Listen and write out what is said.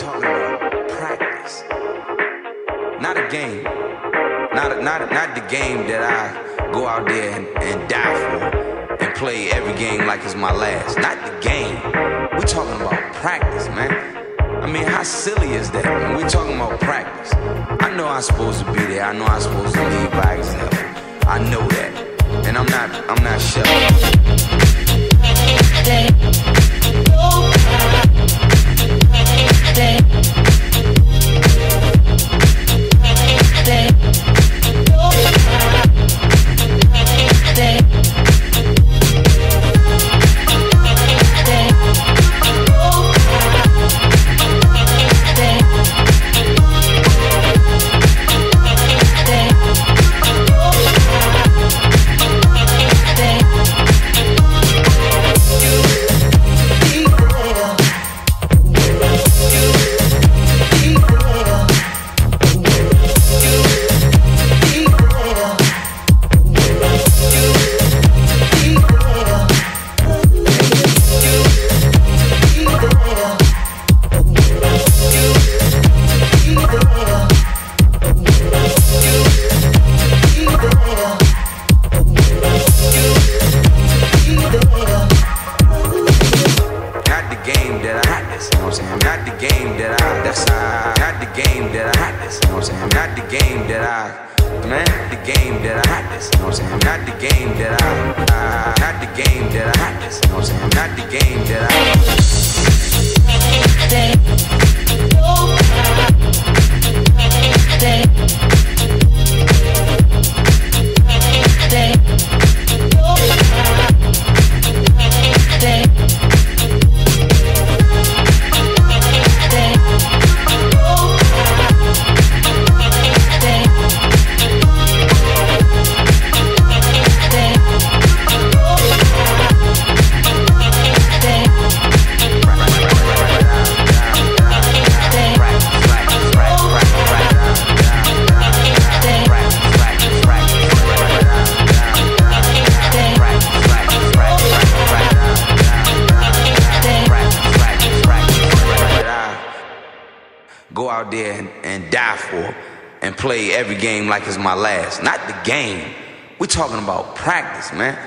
talking about practice. Not a game. Not, a, not, not the game that I go out there and, and die for and play every game like it's my last. Not the game. We're talking about practice, man. I mean, how silly is that? We're talking about practice. I know I'm supposed to be there. I know I'm supposed to lead by example. I know that. And I'm not, I'm not shut practice, you know what I'm saying? Not the game that I, that's I, not the game that I practice, you know what I'm saying? Not the game that I, man, the game that I practice, you know what I'm saying? Not the game that I, uh, not the game that I practice, you know what I'm saying? Not the game that I. Go out there and, and die for and play every game like it's my last. Not the game. We're talking about practice, man.